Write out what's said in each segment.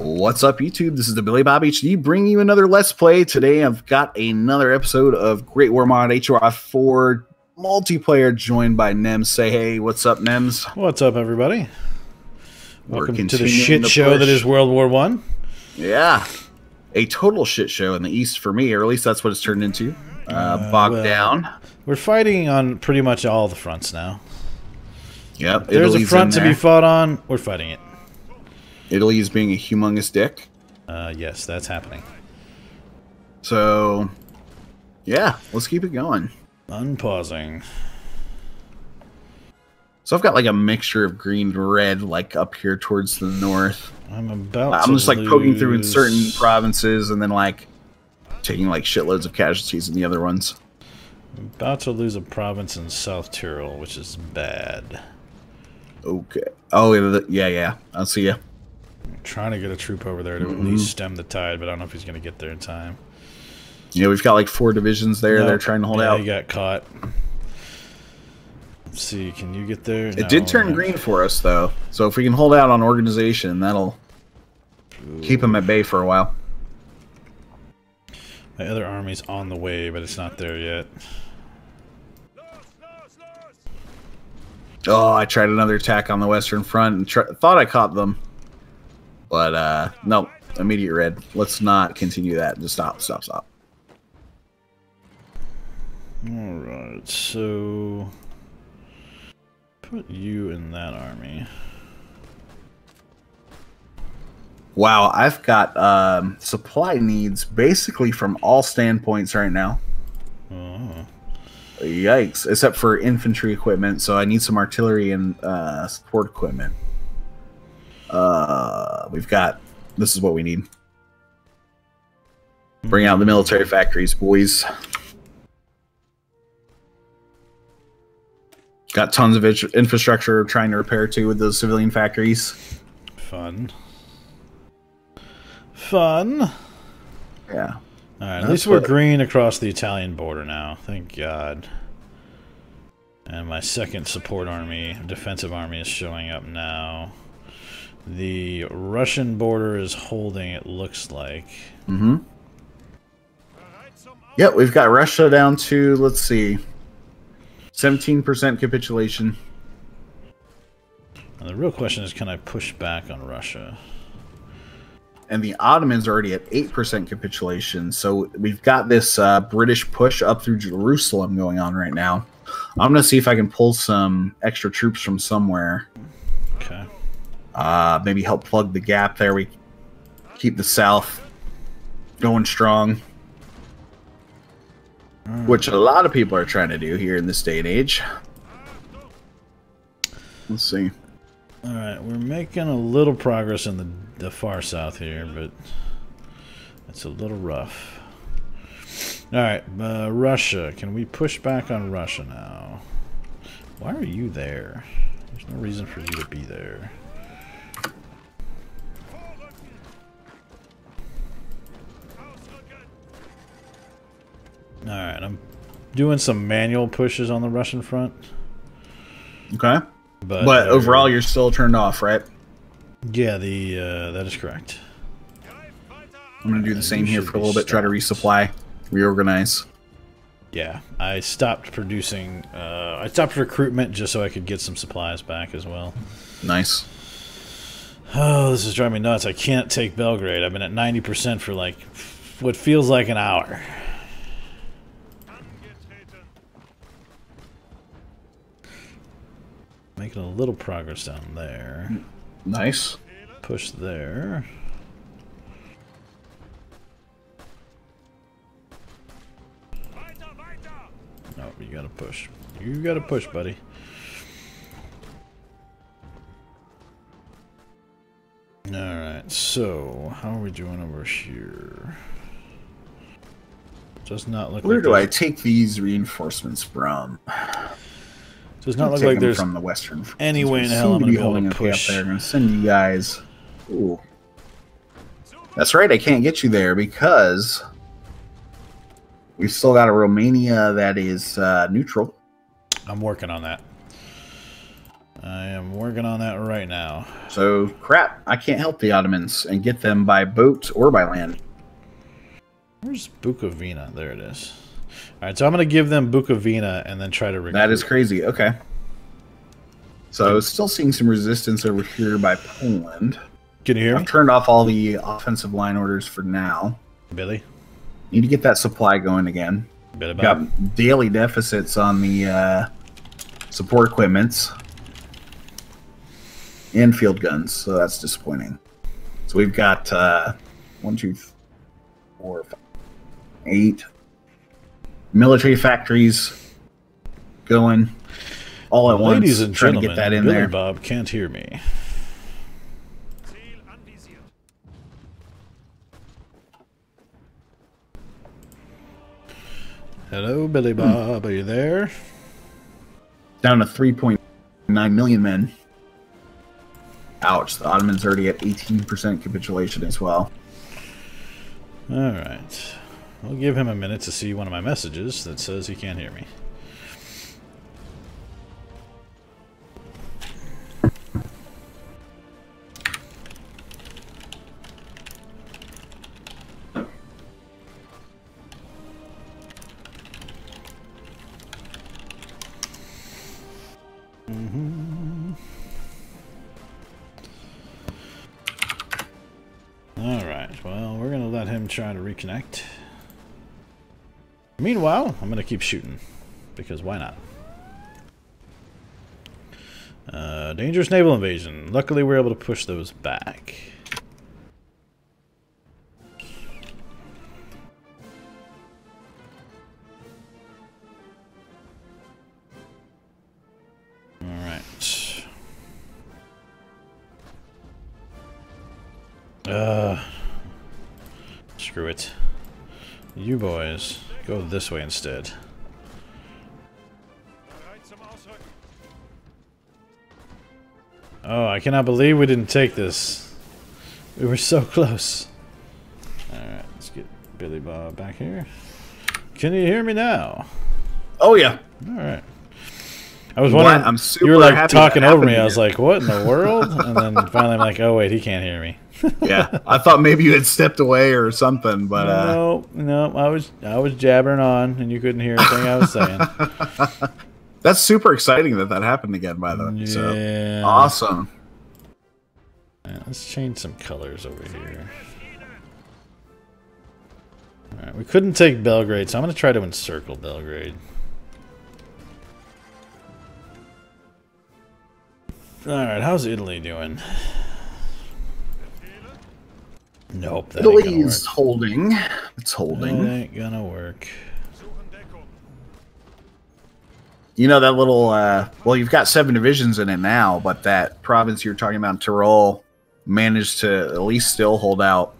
What's up, YouTube? This is the Billy Bob HD bringing you another Let's Play. Today I've got another episode of Great War Mod HOI 4 multiplayer joined by Nemes. Say hey, what's up, Nemes? What's up, everybody? We're Welcome to the shit the show that is World War One. Yeah. A total shit show in the East for me, or at least that's what it's turned into. Uh, bogged well- down. We're fighting on pretty much all the fronts now. Yep. There's Italy's a front to be fought on. We're fighting it. Italy is being a humongous dick. Uh, yes, that's happening. So, yeah, let's keep it going. Unpausing. So I've got like a mixture of green and red, like up here towards the north. I'm about. I'm just like poking through in certain provinces and then like taking like shitloads of casualties in the other ones. About to lose a province in South Tyrol, which is bad. Okay. Oh yeah, yeah, yeah. I'll see ya. Trying to get a troop over there to at Mm-hmm. least stem the tide, but I don't know if he's going to get there in time. Yeah, we've got like four divisions there. They're trying to hold yeah, out. He got caught. Let's see. Can you get there? It did turn green for us though, so if we can hold out on organization, that'll keep them at bay for a while. My other army's on the way, but it's not there yet. Oh, I tried another attack on the western front and tr- thought I caught them, but uh, no, immediate red. Let's not continue that. Just stop, stop, stop. Alright, so put you in that army. Wow, I've got um, supply needs basically from all standpoints right now. Oh. Yikes! Except for infantry equipment, so I need some artillery and uh, support equipment. Uh, we've got. This is what we need. Bring out the military factories, boys. Got tons of infrastructure trying to repair too with those civilian factories. Fun. Fun. Yeah. Alright, at That's least we're green across the Italian border now. Thank God. And my second support army, defensive army, is showing up now. The Russian border is holding, it looks like. Mm-hmm. Yep, we've got Russia down to let's see, seventeen percent capitulation. And the real question is can I push back on Russia? and the Ottomans are already at eight percent capitulation. So we've got this uh, British push up through Jerusalem going on right now. I'm gonna see if I can pull some extra troops from somewhere. Okay. Uh, maybe help plug the gap there. We keep the South going strong, which a lot of people are trying to do here in this day and age. Let's see. All right, we're making a little progress in the, the far south here, but it's a little rough. All right, uh, Russia. Can we push back on Russia now? Why are you there? There's no reason for you to be there. All right, I'm doing some manual pushes on the Russian front, Okay, but but overall, you're still turned off, right? yeah, the uh, that is correct. I'm gonna do the You same here for a little bit. Try to resupply, reorganize. Yeah, I stopped producing. Uh, I stopped recruitment just so I could get some supplies back as well. Nice. Oh, this is driving me nuts. I can't take Belgrade. I've been at ninety percent for like what feels like an hour. Making a little progress down there. Nice. Push there. No, you gotta push. You gotta push, buddy. Alright, so how are we doing over here? Does not look Where like do I take these reinforcements from? Does not look like them there's from the western. any way in hell I'm gonna be be able holding to okay up push. there. I'm gonna send you guys. Ooh. That's right. I can't get you there because we've still got a Romania that is uh, neutral. I'm working on that. I am am working on that right now. So crap, I can't help the Ottomans and get them by boat or by land. Where's Bukovina? There it is. All right, so I'm going to give them Bukovina and then try to recruit. That is crazy. Okay. So still seeing some resistance over here by Poland. Can you hear I've me, turned off all the offensive line orders for now. Billy? Need to get that supply going again. Billy Bob? Got daily deficits on the uh, support equipments and field guns, so that's disappointing. So we've got uh, one, two, four, five, eight military factories going all at once. Ladies and trying gentlemen, to get that in Billy there. Bob can't hear me. Hello, Billy hmm. Bob. Are you there? Down to 3.9 million men. Ouch, the Ottomans already at 18% capitulation as well. All right. I'll give him a minute to see one of my messages that says he can't hear me. I'm to keep shooting. Because why not? Uh, dangerous naval invasion. Luckily, we're able to push those back. Alright. Uh, screw it. You boys, go this way instead. Bereit zum Ausrücken. Oh, I cannot believe we didn't take this. We were so close. Alright, let's get Billy Bob back here. Can you hear me now? Oh, yeah. Alright. I was wondering, I'm super you were like talking over me. happened I was like, what in the world? And then finally I'm like, oh wait, he can't hear me. Yeah, I thought maybe you had stepped away or something, but uh, no, no, I was I was jabbering on and you couldn't hear anything I was saying. that's super exciting that that happened again. By the way, so Yeah. awesome. Let's change some colors over here. Alright, we couldn't take Belgrade, so I'm going to try to encircle Belgrade. Alright, how's Italy doing? Nope, that Italy's holding. It's That holding. ain't gonna work. You know that little. uh Well, you've got seven divisions in it now, but that province you're talking about, Tyrol, managed to at least still hold out.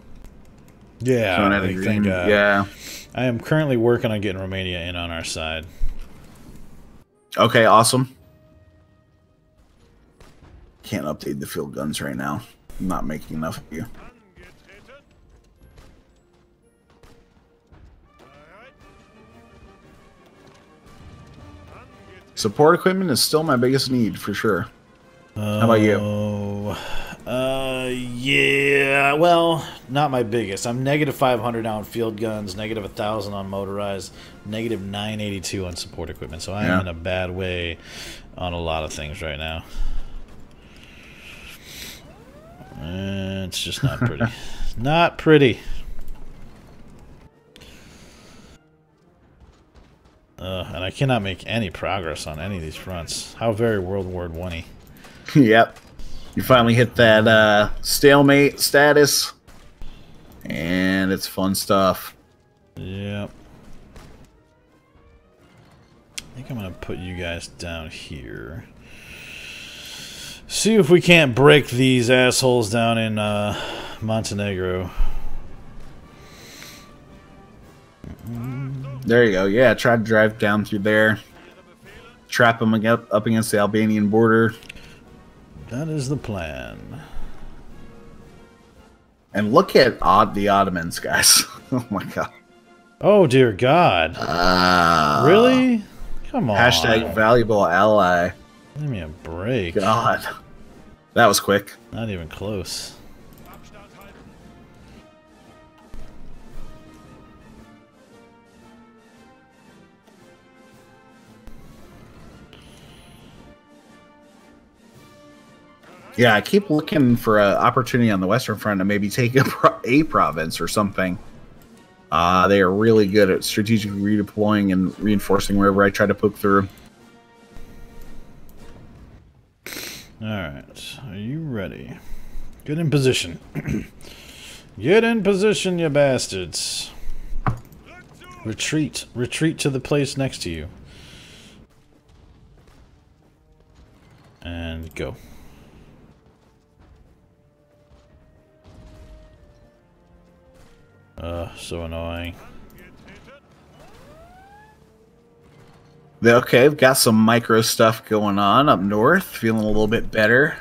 Yeah, I think, green. uh, yeah. I am currently working on getting Romania in on our side. Okay. Awesome. Can't update the field guns right now. I'm not making enough of you. Support equipment is still my biggest need for sure. How about you? Oh, uh, yeah. Well, not my biggest. I'm negative 500 on field guns, negative 1,000 on motorized, negative 982 on support equipment. So I am Yeah. in a bad way on a lot of things right now. Uh, it's just not pretty. not pretty. Uh, and I cannot make any progress on any of these fronts. How very World War One yep. You finally hit that uh, stalemate status, and it's fun stuff. Yep. I think I'm gonna put you guys down here. See if we can't break these assholes down in uh, Montenegro. There you go. Yeah, try to drive down through there, trap them up up against the Albanian border, That is the plan. and look at odd the Ottomans, guys. oh my god. Oh dear God! Uh, really? Come on. Hashtag valuable ally. Give me a break. God. That was quick. Not even close. Yeah, I keep looking for an opportunity on the Western Front to maybe take a, pro- a province or something. Uh, they are really good at strategically redeploying and reinforcing wherever I try to poke through. Alright. Are you ready? Get in position. Get in position, you bastards. Retreat. Retreat to the place next to you. And go. Ugh, so annoying. Okay, I've got some micro stuff going on up north, feeling a little bit better.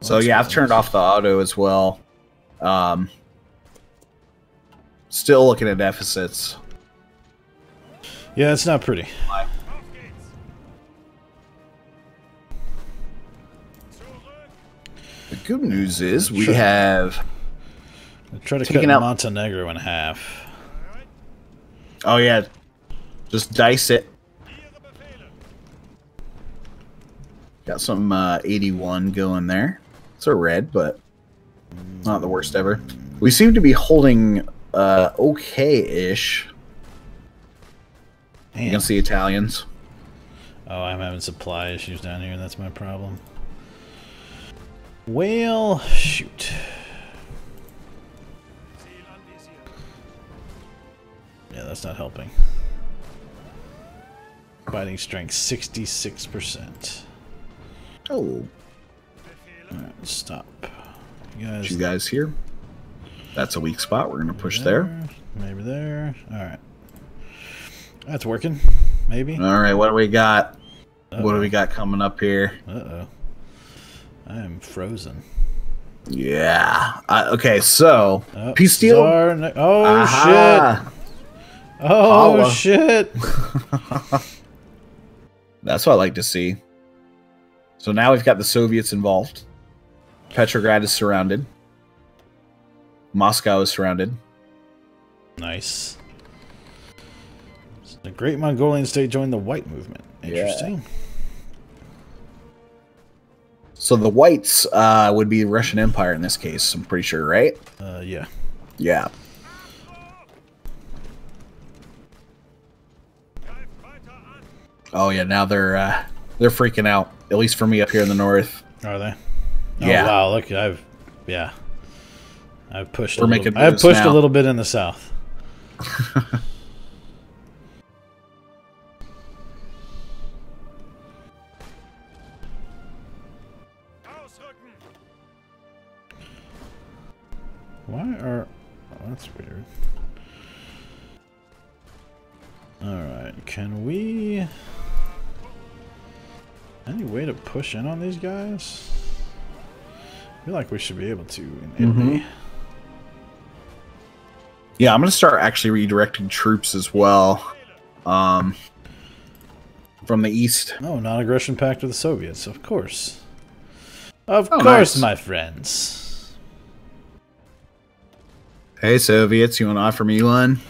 So That's yeah, I've nice. turned off the auto as well. Um, still looking at deficits. Yeah, it's not pretty. Auf geht's. Zurück. The good news is we Sure. have. I try to Taking cut out- Montenegro in half. Oh yeah, just dice it. Got some uh, 81 going there. It's a red, but not the worst ever. We seem to be holding uh, okay-ish Damn. against the Italians. Oh, I'm having supply issues down here, and that's my problem. Well, shoot. That's not helping. Fighting strength 66%. Oh, Alright, stop. You guys. you guys here? That's a weak spot. We're gonna push there. Maybe there. Alright. That's working. Maybe. All right, what do we got? Uh-oh. What do we got coming up here? Uh oh. I am frozen. Yeah. Uh, okay, so Oh, peace deal. Oh Aha. shit! Oh Holla. shit! That's what I like to see. So now we've got the Soviets involved. Petrograd is surrounded. Moscow is surrounded. Nice. The Great Mongolian State joined the White Movement. Interesting. So the whites uh, would be the Russian Empire in this case. I'm pretty sure, right? Uh, yeah. Yeah. Oh yeah. Now they're uh, they're freaking out. At least for me up here in the north. Are they? Yeah. Oh, wow. Look, I've yeah. I've pushed. We're a little, making I've pushed now. a little bit in the south. Why are? Oh, that's weird. All right. Can we? Any way to push in on these guys? I feel like we should be able to in Italy. Yeah, I'm gonna start actually redirecting troops as well. Um, from the east. Oh, non-aggression pact with the Soviets, of course. Of Oh, course, nice. my friends. Hey Soviets, you want to offer me one?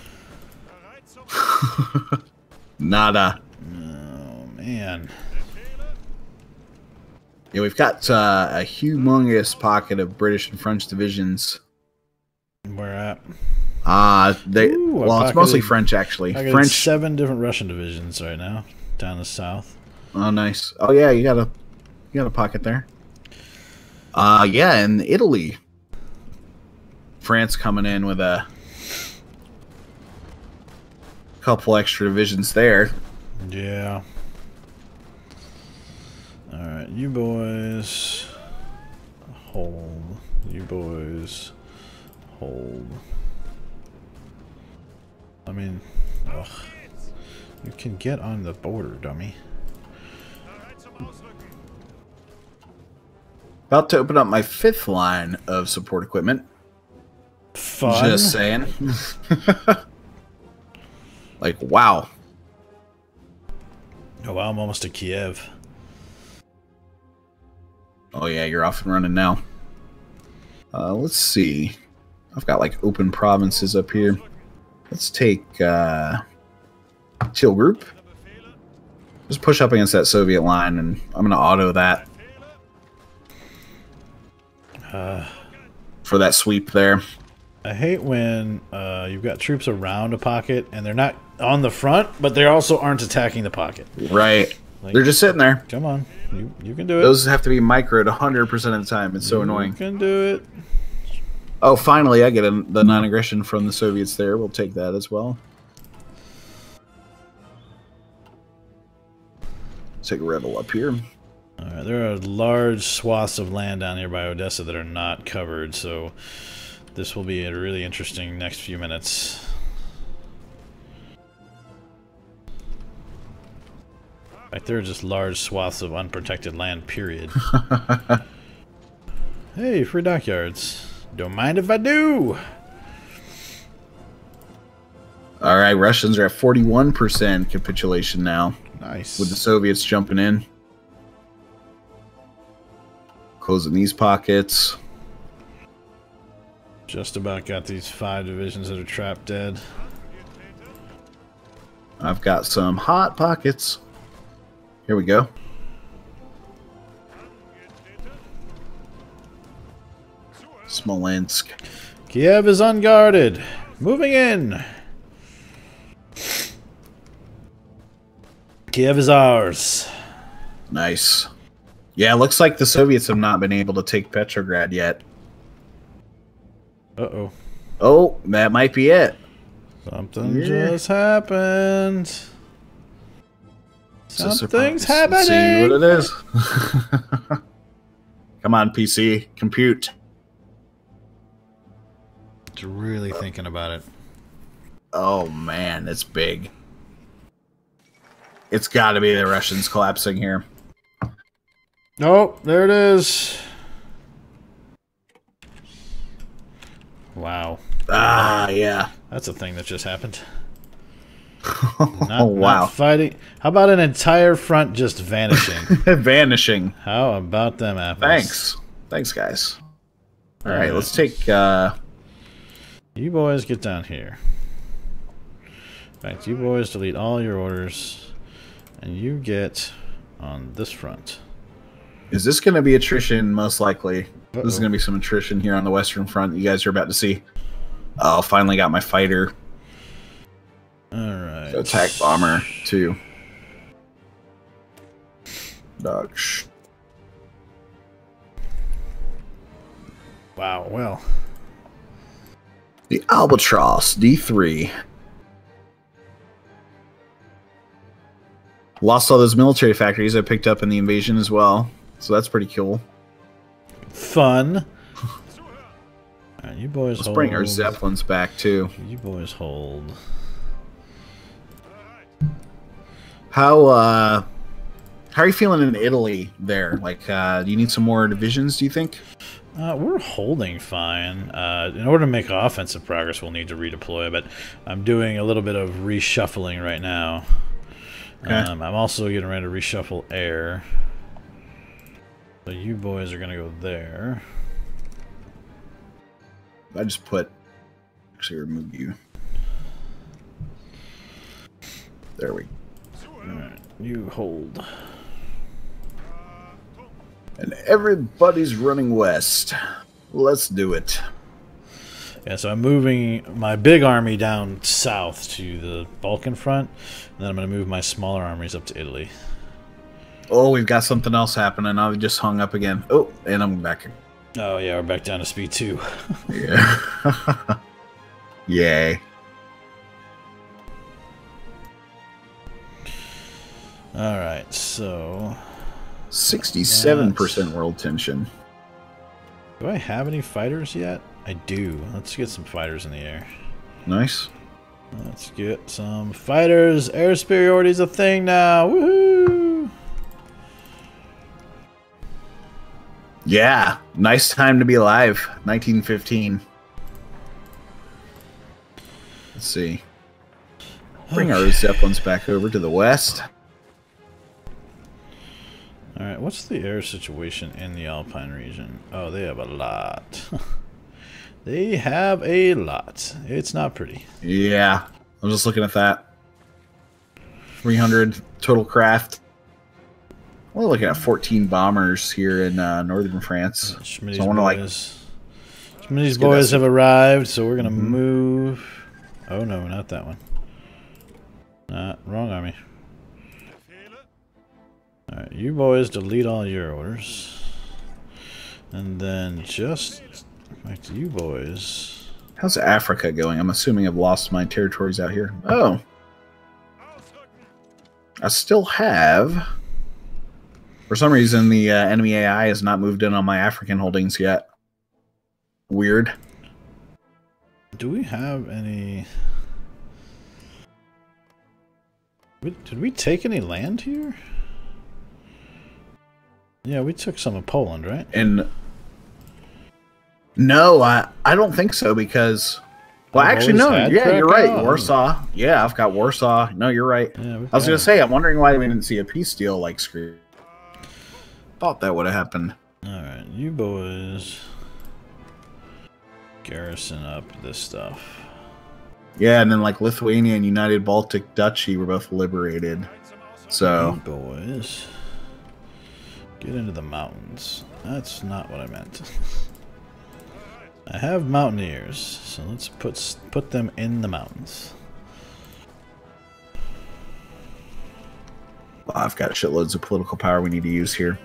Nada. Oh man. Yeah, we've got uh, a humongous pocket of British and French divisions. Where at? Uh they Ooh, well, it's mostly French actually. French. seven different Russian divisions right now down the south. Oh, nice. Oh yeah, you got a you got a pocket there. Uh yeah, and Italy. France coming in with a couple extra divisions there. Yeah. You boys hold. You boys hold. I mean, ugh. You can get on the border, dummy. Bereit zum Ausrücken. About to open up my fifth line of support equipment. Fun. Just saying. like wow. Oh wow, I'm almost to Kiev. Oh yeah, you're off and running now. Uh, let's see. I've got like open provinces up here. Let's take uh, Teal Group. Just push up against that Soviet line, and I'm gonna auto that Uh, for that sweep there. I hate when uh, you've got troops around a pocket and they're not on the front, but they also aren't attacking the pocket. Right. Like- They're just sitting there. Come on, you you can do it. Those have to be microed 100% of the time. It's so You annoying. can do it. Oh, finally, I get a, the non aggression from the Soviets there. We'll take that as well. Take a rebel up here. All right, there are large swaths of land down here by Odessa that are not covered, so this will be a really interesting next few minutes. Fact, there are just large swaths of unprotected land, period. hey, free dockyards. Don't mind if I do. All right, Russians are at 41% capitulation now, Nice. with the Soviets jumping in. Closing these pockets. Just about got these five divisions that are trapped dead. I've got some hot pockets. Here we go. Smolensk. Kiev is unguarded. Moving in. Kiev is ours. Nice. Yeah, looks like the Soviets have not been able to take Petrograd yet. Uh oh. Oh, that might be it. Something Yeah. just happened. It's a Something's surprise. Let's happening. see what it is. Come on, PC. Compute. Just really thinking about it. Oh, man, it's big. It's got to be the Russians collapsing here. Nope, there it is. Wow. Ah, yeah. That's a thing that just happened. oh, Not, wow. Not fighting. How about an entire front just vanishing? Vanishing. How about them apples? Thanks. Thanks, guys. All right, let's take. uh You boys get down here. In fact, you boys delete all your orders, and you get on this front. Is this going to be attrition? Most likely. This is going to be some attrition here on the Western Front. You guys are about to see. Oh, finally got my fighter. All right. Attack bomber, too. Dog. Wow. Well, The Albatros D3. Lost all those military factories I picked up in the invasion as well. So that's pretty cool. fun. Right, you boys Let's hold. bring our Zeppelins back too. You boys hold. How uh how are you feeling in Italy there? Like uh do you need some more divisions, do you think? Uh, we're holding fine. Uh, in order to make offensive progress, we'll need to redeploy, but I'm doing a little bit of reshuffling right now. Okay. Um, I'm also getting ready to reshuffle air. So you boys are going to go there. I just put actually remove you. There we Alright, you hold. And everybody's running west. Let's do it. Yeah, so I'm moving my big army down south to the Balkan front, and then I'm going to move my smaller armies up to Italy. Oh, we've got something else happening. I just hung up again. Oh, and I'm back. Oh, yeah, we're back down to speed two. Yeah. Yay. Alright, so. 67% world tension. Do I have any fighters yet? I do. Let's get some fighters in the air. Nice. Let's get some fighters. Air superiority is a thing now. Woohoo! Yeah, nice time to be alive. 1915. Let's see. Bring our Okay. Zeppelins back over to the west. All right, what's the air situation in the Alpine region? Oh, they have a lot. they have a lot. It's not pretty. Yeah, I'm just looking at that. 300 total craft. We're looking at 14 bombers here in uh, northern France. Schmitty's So I wanna, like- boys. Schmitty's boys have arrived, so we're gonna Mhm. move. Oh no, not that one. Not wrong army. Befehle. All right, you boys delete all your orders, and then just back to you boys. How's Africa going? I'm assuming I've lost my territories out here. Oh, I still have. For some reason, the uh, enemy AI has not moved in on my African holdings yet. Weird. Do we have any? Did we take any land here? Yeah, we took some of Poland, right? And no, I I don't think so because. Well, I've actually, no. Yeah, you're right. Krakow. Warsaw. Yeah, I've got Warsaw. No, you're right. Yeah, I was gonna it. say, I'm wondering why we didn't see a peace deal like screw. Thought that would have happened. All right, you boys garrison up this stuff. Yeah, and then like Lithuania and United Baltic Duchy were both liberated. Bereit zum Ausrücken. So You boys get into the mountains. That's not what I meant. I have mountaineers, so let's put put them in the mountains. I've got shitloads of political power we need to use here.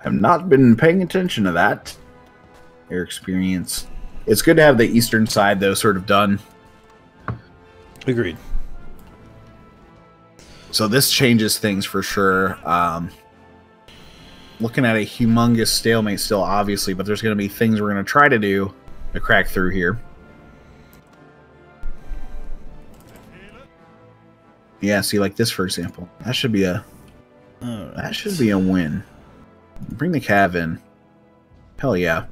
I have not been paying attention to that. Air experience. It's good to have the eastern side though sort of done. Agreed. So this changes things for sure. Um, looking at a humongous stalemate still, obviously, but there's going to be things we're going to try to do to crack through here. Yeah, see, like this for example, that should be a that should be a win. Bring the Cav in. Hell yeah.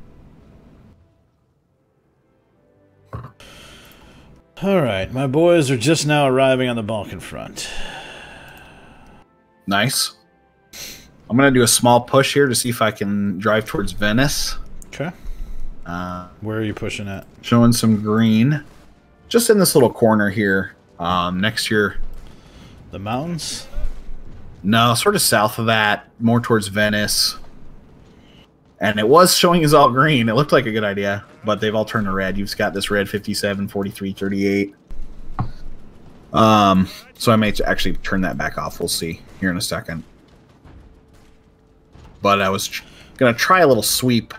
All right, my boys are just now arriving on the Balkan front. Nice. I'm gonna do a small push here to see if I can drive towards Venice. Okay. Uh, Where are you pushing at? showing some green, just in this little corner here. Um, next year, The mountains? no, sort of south of that, more towards Venice. And it was showing as all green. It looked like a good idea, but they've all turned to red. You've got this red 57, 43, 38. Um, so I may actually turn that back off. We'll see here in a second. But I was tr- gonna try a little sweep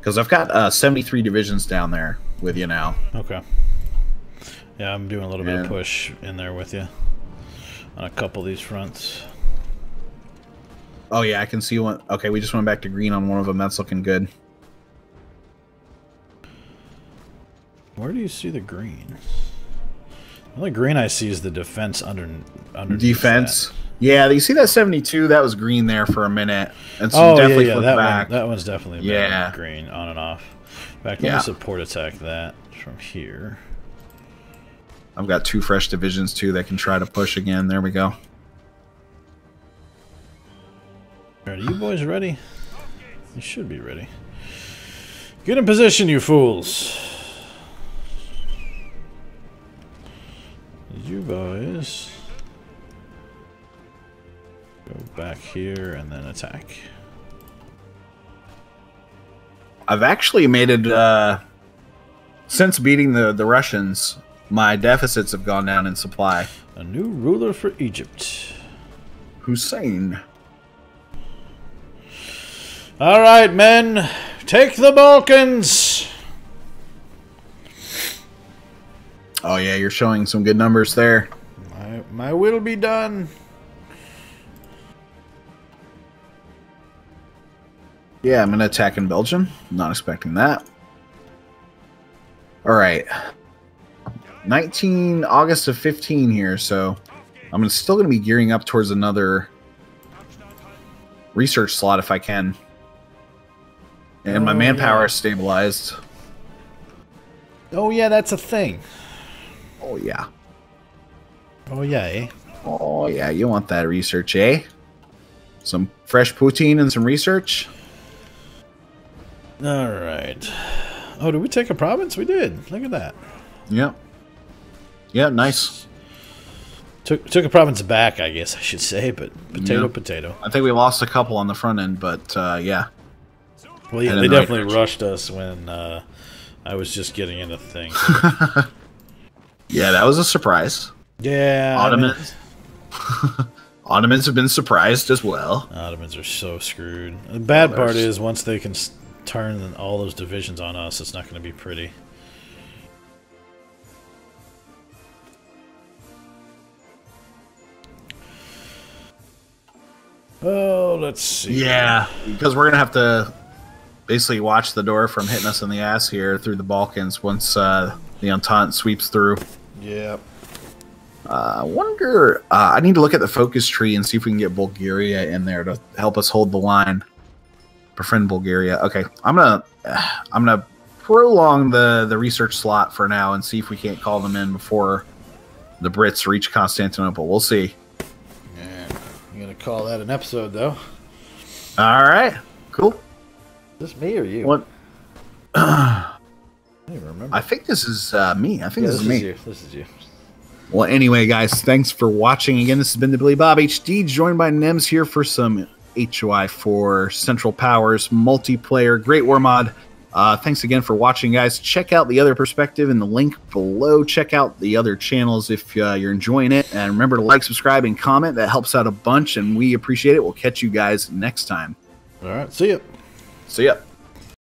because I've got uh, 73 divisions down there with you now. Okay. Yeah, I'm doing a little bit of push in there with you on a couple of these fronts. Oh yeah, I can see one. Okay, we just went back to green on one of them. That's looking good. Where do you see the green? The only green I see is the defense under under Defense. Yeah, you see that 72? That was green there for a minute. And so Oh yeah, definitely yeah, flipped that back. one. That one's definitely Yeah. green on and off. In fact, let Yeah. me support attack that from here. I've got two fresh divisions too that can try to push again. There we go. Are you boys ready? You should be ready. Get in position, you fools. You boys. Go back here and then attack. I've actually made it uh since beating the the Russians, my deficits have gone down in supply. A new ruler for Egypt. Hussein. All right, men, take the Balkans. Oh yeah, you're showing some good numbers there. My, my will be done. Yeah, I'm gonna attack in Belgium. Not expecting that. All right. 19 August of 15 here, so I'm still gonna be gearing up towards another research slot if I can. And my Oh, manpower yeah. is stabilized. Oh yeah, that's a thing. Oh yeah. Oh yeah. Eh? Oh yeah, you want that research, eh? Some fresh poutine and some research. All right. Oh, did we take a province? We did. Look at that. Yeah. Yeah, nice. Took took a province back, I guess I should say, but potato, Yeah. potato. I think we lost a couple on the front end, but uh, yeah. Well, yeah, they in the right definitely direction. rushed us when uh, I was just getting into things. Yeah, that was a surprise. yeah, I mean- Ottomans. Ottomans have been surprised as well. Ottomans are so screwed. The bad part is once they can turn all those divisions on us, it's not going to be pretty. Oh, let's see. Yeah, because we're gonna have to basically watch the door from hitting us in the ass here through the Balkans once uh, the Entente sweeps through. Yeah. Uh, I wonder. Uh, I need to look at the focus tree and see if we can get Bulgaria in there to help us hold the line. Befriend Bulgaria. Okay, I'm gonna I'm gonna prolong the the research slot for now and see if we can't call them in before the Brits reach Constantinople. We'll see. Yeah. I'm to call that an episode, though. All right, cool. Is this me or you? What? I don't even remember. I think this is uh, me. I think yeah, this, this is me. you. This is you. Well, anyway, guys, thanks for watching. Again, this has been the Billy Bob HD, joined by Nemes here for some HOI for Central Powers multiplayer Great War mod. Uh, thanks again for watching, guys. Check out the other perspective in the link below. Check out the other channels if uh, you're enjoying it. And remember to like, subscribe, and comment. That helps out a bunch, and we appreciate it. We'll catch you guys next time. All right. See ya. See ya.